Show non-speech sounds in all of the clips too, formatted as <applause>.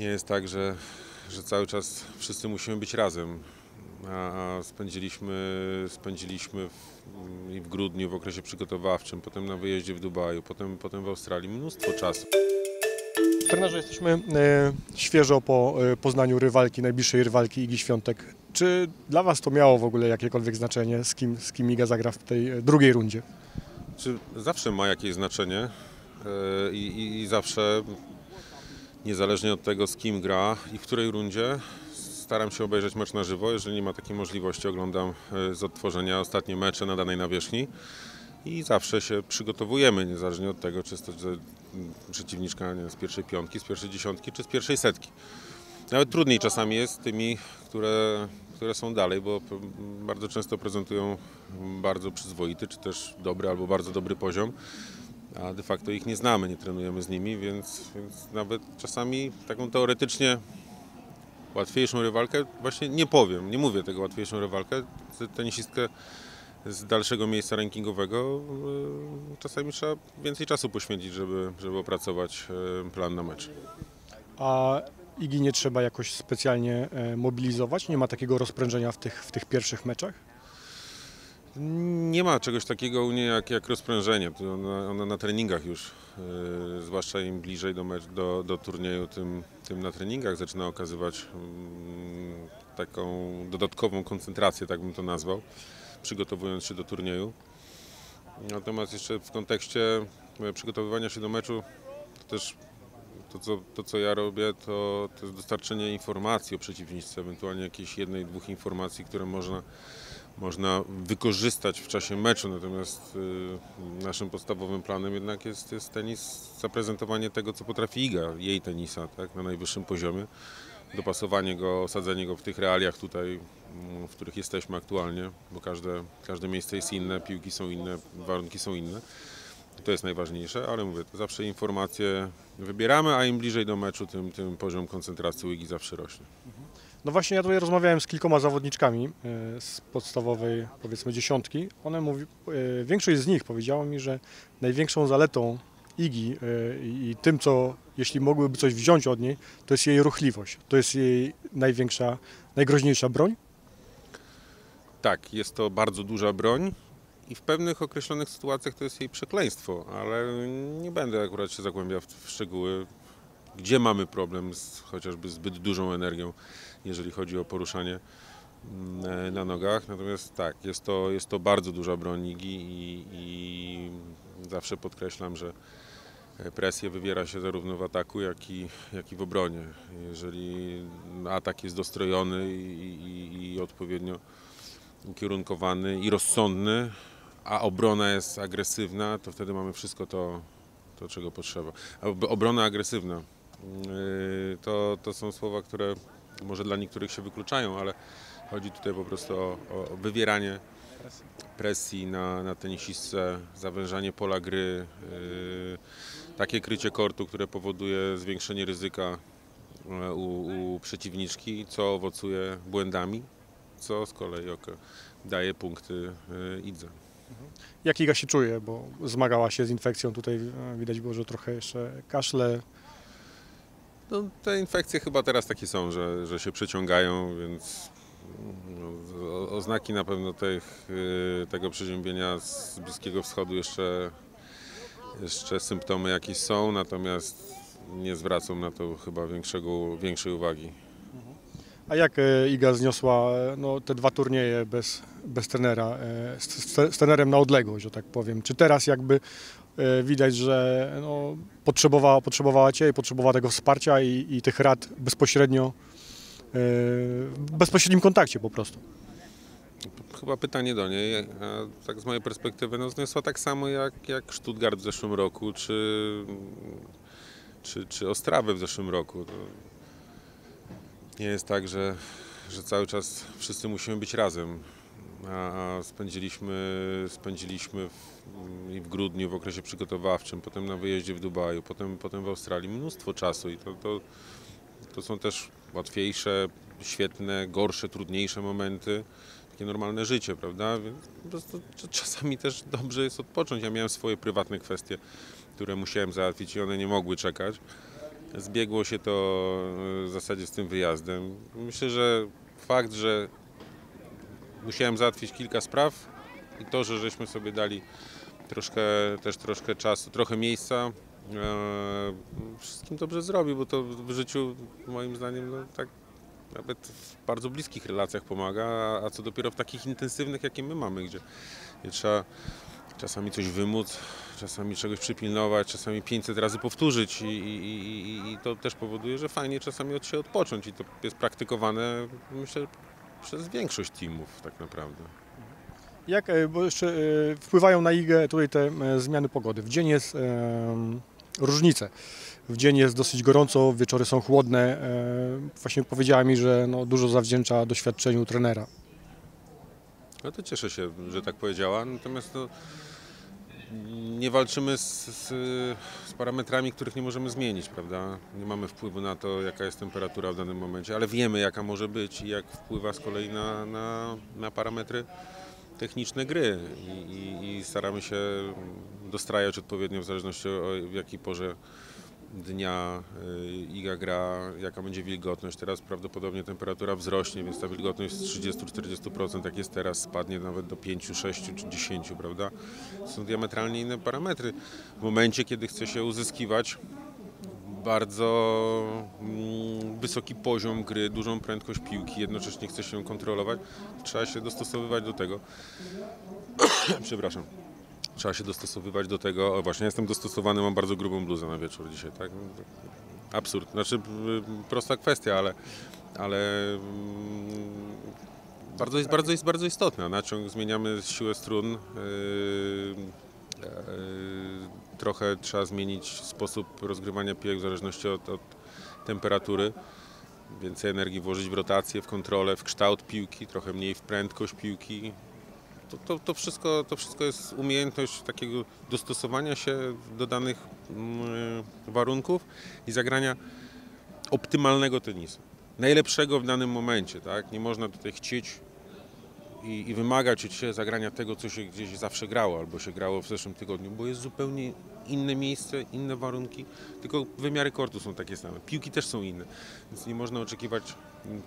Nie jest tak, że, że cały czas wszyscy musimy być razem. A spędziliśmy, spędziliśmy w, i w grudniu w okresie przygotowawczym, potem na wyjeździe w Dubaju, potem, potem w Australii mnóstwo czasu. Trenerze, jesteśmy e, świeżo po e, poznaniu rywalki, najbliższej rywalki Igi Świątek. Czy dla Was to miało w ogóle jakiekolwiek znaczenie, z kim, z kim Iga zagra w tej e, drugiej rundzie? Czy zawsze ma jakieś znaczenie e, i, i, i zawsze, niezależnie od tego z kim gra i w której rundzie, staram się obejrzeć mecz na żywo. Jeżeli nie ma takiej możliwości, oglądam e, z odtworzenia ostatnie mecze na danej nawierzchni i zawsze się przygotowujemy, niezależnie od tego, czy jest to przeciwniczka z pierwszej piątki, z pierwszej dziesiątki, czy z pierwszej setki. Nawet trudniej czasami jest z tymi, które, które są dalej, bo bardzo często prezentują bardzo przyzwoity, czy też dobry albo bardzo dobry poziom, a de facto ich nie znamy, nie trenujemy z nimi, więc, więc nawet czasami taką teoretycznie łatwiejszą rywalkę, właśnie nie powiem, nie mówię tego łatwiejszą rywalkę, tenisistkę z dalszego miejsca rankingowego, yy, czasami trzeba więcej czasu poświęcić, żeby, żeby opracować yy, plan na mecz. A Igi nie trzeba jakoś specjalnie e, mobilizować? Nie ma takiego rozprężenia w tych, w tych pierwszych meczach? Nie ma czegoś takiego u niej jak, jak rozprężenie. Ona, ona na treningach już, yy, zwłaszcza im bliżej do, mecz, do, do turnieju, tym, tym na treningach zaczyna okazywać mm, taką dodatkową koncentrację, tak bym to nazwał, przygotowując się do turnieju. Natomiast jeszcze w kontekście e, przygotowywania się do meczu, to też to co, to, co ja robię, to, to jest dostarczenie informacji o przeciwniczce, ewentualnie jakieś jednej, dwóch informacji, które można można wykorzystać w czasie meczu, natomiast y, naszym podstawowym planem jednak jest, jest tenis, zaprezentowanie tego, co potrafi Iga, jej tenisa, tak, na najwyższym poziomie, dopasowanie go, osadzenie go w tych realiach tutaj, mm, w których jesteśmy aktualnie, bo każde, każde miejsce jest inne, piłki są inne, warunki są inne. To jest najważniejsze, ale mówię, zawsze informacje wybieramy, a im bliżej do meczu, tym, tym poziom koncentracji Igi zawsze rośnie. No właśnie ja tutaj rozmawiałem z kilkoma zawodniczkami e, z podstawowej powiedzmy dziesiątki. One mówi, e, większość z nich powiedziała mi, że największą zaletą Igi e, i tym, co jeśli mogłyby coś wziąć od niej, to jest jej ruchliwość. To jest jej największa, najgroźniejsza broń. Tak, jest to bardzo duża broń i w pewnych określonych sytuacjach to jest jej przekleństwo, ale nie będę akurat się zagłębiał w, w szczegóły, gdzie mamy problem z chociażby zbyt dużą energią, jeżeli chodzi o poruszanie mm, na nogach. Natomiast tak, jest to, jest to bardzo duża broń i, i zawsze podkreślam, że presję wywiera się zarówno w ataku, jak i, jak i w obronie. Jeżeli atak jest dostrojony i, i, i odpowiednio ukierunkowany i rozsądny, a obrona jest agresywna, to wtedy mamy wszystko to, to czego potrzeba. Obrona agresywna to, to są słowa, które może dla niektórych się wykluczają, ale chodzi tutaj po prostu o, o wywieranie presji na, na tenisistce, zawężanie pola gry, yy, takie krycie kortu, które powoduje zwiększenie ryzyka e, u, u przeciwniczki, co owocuje błędami, co z kolei ok, daje punkty yy, Idze. Jak Iga się czuje, bo zmagała się z infekcją. Tutaj e, widać było, że trochę jeszcze kaszle. No, te infekcje chyba teraz takie są, że, że się przeciągają, więc no, oznaki na pewno tych, y, tego przeziębienia z Bliskiego Wschodu jeszcze, jeszcze symptomy jakieś są, natomiast nie zwracam na to chyba większego, większej uwagi. A jak e, Iga zniosła e, no, te dwa turnieje bez, bez trenera, e, z, z, trenerem na odległość, że tak powiem? Czy teraz jakby widać, że no, potrzebowała, potrzebowała Cię i potrzebowała tego wsparcia i, i tych rad bezpośrednio, w bezpośrednim kontakcie po prostu? Chyba pytanie do niej, a tak z mojej perspektywy, no zniosła tak samo jak, jak Stuttgart w zeszłym roku, czy, czy, czy Ostrawę w zeszłym roku. Nie jest tak, że, że cały czas wszyscy musimy być razem, a, spędziliśmy, spędziliśmy w, i w grudniu w okresie przygotowawczym, potem na wyjeździe w Dubaju, potem, potem w Australii mnóstwo czasu i to, to, to są też łatwiejsze, świetne, gorsze, trudniejsze momenty takie normalne życie, prawda? Więc po prostu cz- czasami też dobrze jest odpocząć. Ja miałem swoje prywatne kwestie, które musiałem załatwić i one nie mogły czekać. Zbiegło się to e, w zasadzie z tym wyjazdem. Myślę, że fakt, że musiałem załatwić kilka spraw i to, że żeśmy sobie dali troszkę, też troszkę czasu, trochę miejsca, e, wszystkim dobrze zrobił, bo to w życiu moim zdaniem no, tak nawet w bardzo bliskich relacjach pomaga, a- co dopiero w takich intensywnych, jakie my mamy, gdzie trzeba czasami coś wymóc, czasami czegoś przypilnować, czasami 500 razy powtórzyć i, i, i, i to też powoduje, że fajnie czasami od się odpocząć i to jest praktykowane, myślę, przez większość teamów tak naprawdę. Jak, e, bo jeszcze e, wpływają na IGę tutaj te e, zmiany pogody. W dzień jest różnice. W dzień jest dosyć gorąco, wieczory są chłodne. Właśnie powiedziała mi, że no, dużo zawdzięcza doświadczeniu trenera. No to cieszę się, że tak powiedziała, natomiast no, nie walczymy z, z, z parametrami, których nie możemy zmienić, prawda? Nie mamy wpływu na to, jaka jest temperatura w danym momencie, ale wiemy, jaka może być i jak wpływa z kolei na, na, na parametry techniczne gry I, i, i staramy się dostrajać odpowiednio w zależności o w jakiej porze dnia y, Iga gra, jaka będzie wilgotność. Teraz prawdopodobnie temperatura wzrośnie, więc ta wilgotność z 30-40%, jak jest teraz, spadnie nawet do 5, 6 czy 10, prawda? Są diametralnie inne parametry. W momencie, kiedy chce się uzyskiwać bardzo mm, wysoki poziom gry, dużą prędkość piłki, jednocześnie chce się kontrolować, trzeba się dostosowywać do tego. <coughs> Przepraszam. Trzeba się dostosowywać do tego. O właśnie, jestem dostosowany, mam bardzo grubą bluzę na wieczór dzisiaj, tak? Absurd. Znaczy, y, prosta kwestia, ale, ale mm, bardzo jest, bardzo jest bardzo istotna. Naciąg zmieniamy siłę strun. Yy, yy, trochę trzeba zmienić sposób rozgrywania piłek w zależności od, od temperatury. Więcej energii włożyć w rotację, w kontrolę, w kształt piłki, trochę mniej w prędkość piłki. To, to, to, wszystko, to wszystko jest umiejętność takiego dostosowania się do danych mm, warunków i zagrania optymalnego tenisu. Najlepszego w danym momencie, tak? Nie można tutaj chcieć i, i wymagać od siebie zagrania tego, co się gdzieś zawsze grało, albo się grało w zeszłym tygodniu, bo jest zupełnie inne miejsce, inne warunki, tylko wymiary kortu są takie same. Piłki też są inne, więc nie można oczekiwać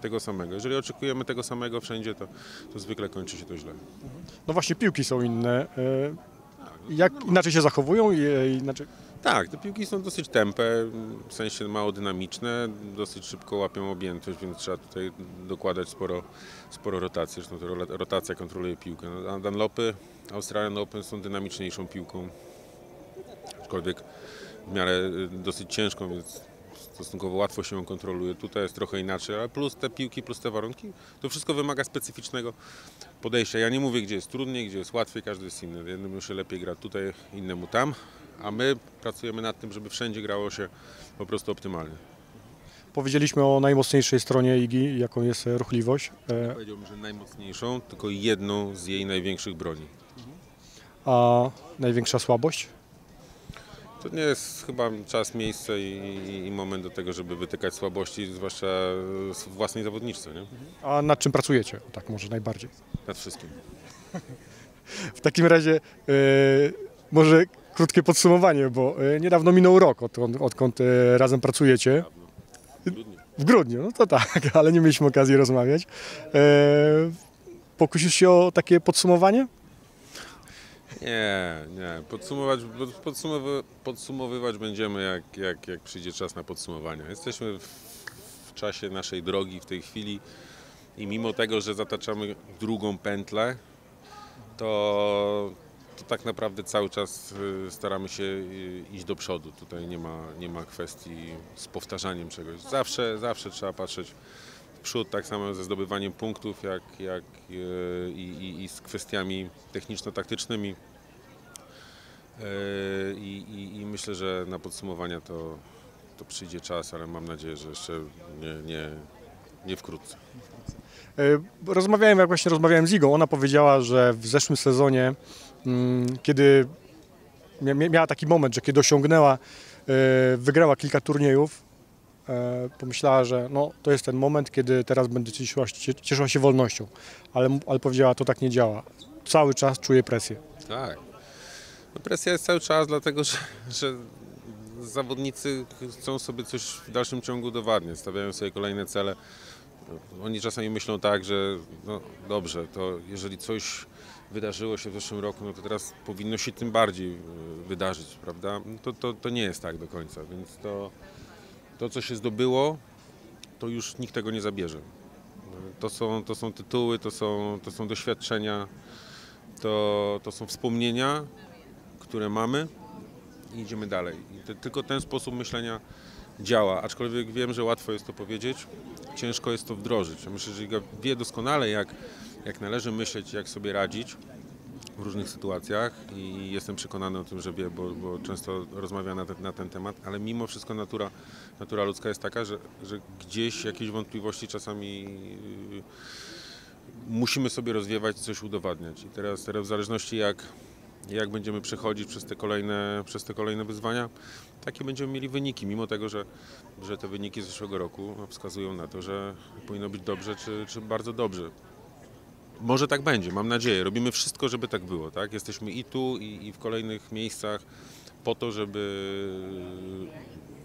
tego samego. Jeżeli oczekujemy tego samego wszędzie, to, to zwykle kończy się to źle. No właśnie piłki są inne. E, Jak inaczej się zachowują? i Inaczej... Tak, te piłki są dosyć tępe, w sensie mało dynamiczne, dosyć szybko łapią objętość, więc trzeba tutaj dokładać sporo, sporo rotacji. Zresztą to rotacja kontroluje piłkę. No, Dunlopy, Australian Open są dynamiczniejszą piłką, aczkolwiek w miarę y, dosyć ciężką, więc stosunkowo łatwo się ją kontroluje. Tutaj jest trochę inaczej, ale plus te piłki, plus te warunki, to wszystko wymaga specyficznego podejścia. Ja nie mówię, gdzie jest trudniej, gdzie jest łatwiej, każdy jest inny. Jednemu się lepiej gra tutaj, innemu tam, a my pracujemy nad tym, żeby wszędzie grało się po prostu optymalnie. Powiedzieliśmy o najmocniejszej stronie IGI, jaką jest e, ruchliwość. E, Powiedziałbym, że najmocniejszą, tylko jedną z jej największych broni. A największa słabość? To nie jest chyba czas, miejsce i, i, moment do tego, żeby wytykać słabości, zwłaszcza w własnej zawodniczce, nie? A nad czym pracujecie? Tak może najbardziej. Nad wszystkim. W takim razie e, może krótkie podsumowanie, bo e, niedawno minął rok, odkąd, odkąd e, razem pracujecie. Trudniej. W grudniu, no to tak, <laughs> ale nie mieliśmy okazji rozmawiać. Pokusisz się o takie podsumowanie? Nie, nie. Podsumować, podsumowy, podsumowywać będziemy, jak, jak, jak przyjdzie czas na podsumowanie. Jesteśmy w, w czasie naszej drogi w tej chwili i mimo tego, że zataczamy drugą pętlę, to, to tak naprawdę cały czas y, staramy się y, iść do przodu. Tutaj nie ma, nie ma kwestii z powtarzaniem czegoś. Zawsze, zawsze trzeba patrzeć przód, tak samo ze zdobywaniem punktów, jak, jak y, i, i, i z kwestiami techniczno-taktycznymi. Y, I, i, I myślę, że na podsumowania to, to przyjdzie czas, ale mam nadzieję, że jeszcze nie, nie, nie wkrótce. E, Rozmawiałem, jak właśnie rozmawiałem z Igą, ona powiedziała, że w zeszłym sezonie, mm, kiedy mia- mia- miała taki moment, że kiedy osiągnęła, e, wygrała kilka turniejów, e, pomyślała, że no, to jest ten moment, kiedy teraz będę cieszyła, cieszyła się wolnością, ale, ale powiedziała, to tak nie działa. Cały czas czuję presję. Tak. No presja jest cały czas, dlatego że, że zawodnicy chcą sobie coś w dalszym ciągu udowadniać, stawiają sobie kolejne cele. Oni czasami myślą tak, że no dobrze, to jeżeli coś wydarzyło się w zeszłym roku, no to teraz powinno się tym bardziej y, wydarzyć, prawda? To, to, to nie jest tak do końca, więc to, to co się zdobyło, to już nikt tego nie zabierze. To są, to są tytuły, to są, to są doświadczenia, to, to są wspomnienia, które mamy i idziemy dalej. I te, tylko ten sposób myślenia działa, aczkolwiek wiem, że łatwo jest to powiedzieć, ciężko jest to wdrożyć. Myślę, że Iga wie doskonale, jak, jak należy myśleć, jak sobie radzić w różnych sytuacjach i jestem przekonany o tym, że wie, bo, bo często rozmawia na ten, na ten temat, ale mimo wszystko natura, natura ludzka jest taka, że, że gdzieś jakieś wątpliwości czasami yy, musimy sobie rozwiewać, coś udowadniać. I teraz, teraz w zależności jak, jak będziemy przechodzić przez te kolejne, przez te kolejne wyzwania, takie będziemy mieli wyniki, mimo tego, że, że te wyniki z zeszłego roku wskazują na to, że powinno być dobrze czy, czy bardzo dobrze. Może tak będzie, mam nadzieję. Robimy wszystko, żeby tak było. Tak? Jesteśmy i tu, i, i w kolejnych miejscach po to, żeby,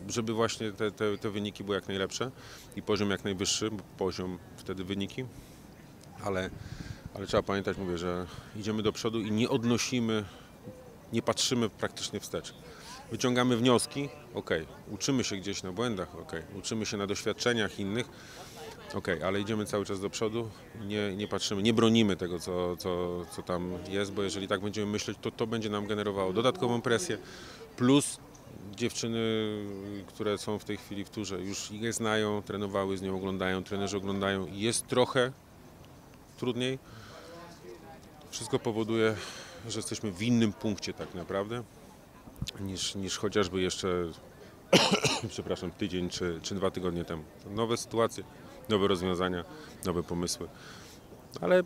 żeby właśnie te, te, te wyniki były jak najlepsze i poziom jak najwyższy, poziom wtedy wyniki. Ale, ale trzeba pamiętać, mówię, że idziemy do przodu i nie odnosimy, nie patrzymy praktycznie wstecz. Wyciągamy wnioski, ok, uczymy się gdzieś na błędach, ok, uczymy się na doświadczeniach innych, ok, ale idziemy cały czas do przodu, nie, nie patrzymy, nie bronimy tego, co, co, co tam jest, bo jeżeli tak będziemy myśleć, to to będzie nam generowało dodatkową presję, plus dziewczyny, które są w tej chwili w turze, już je znają, trenowały z nią, oglądają, trenerzy oglądają, jest trochę trudniej. Wszystko powoduje, że jesteśmy w innym punkcie tak naprawdę niż, niż chociażby jeszcze <coughs> przepraszam, tydzień czy, czy dwa tygodnie temu. Nowe sytuacje, nowe rozwiązania, nowe pomysły. Ale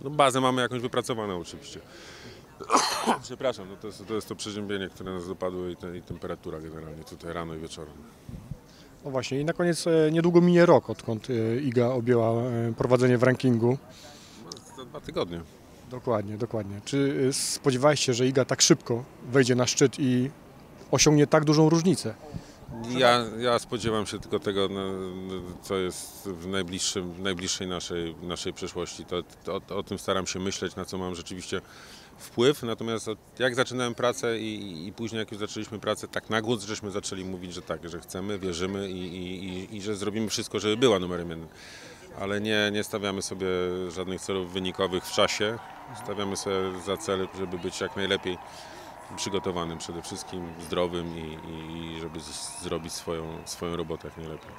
no, bazę mamy jakąś wypracowaną oczywiście. <coughs> Przepraszam, no to, jest, to jest to przeziębienie, które nas dopadło i, te, i temperatura generalnie tutaj rano i wieczorem. No właśnie i na koniec e, niedługo minie rok, odkąd e, Iga objęła e, prowadzenie w rankingu. Za dwa tygodnie. Dokładnie, dokładnie. Czy spodziewałeś się, że Iga tak szybko wejdzie na szczyt i osiągnie tak dużą różnicę? Ja, ja spodziewam się tylko tego, no, co jest w, najbliższym, w najbliższej naszej, naszej przyszłości. To, to, o tym staram się myśleć, na co mam rzeczywiście wpływ. Natomiast od- jak zaczynałem pracę i, i później jak już zaczęliśmy pracę, tak na głos żeśmy zaczęli mówić, że tak, że chcemy, wierzymy i, i, i, i że zrobimy wszystko, żeby była numerem jeden. Ale nie, nie stawiamy sobie żadnych celów wynikowych w czasie. Stawiamy sobie za cel, żeby być jak najlepiej przygotowanym przede wszystkim, zdrowym i, i, i żeby z, zrobić swoją, swoją robotę jak najlepiej.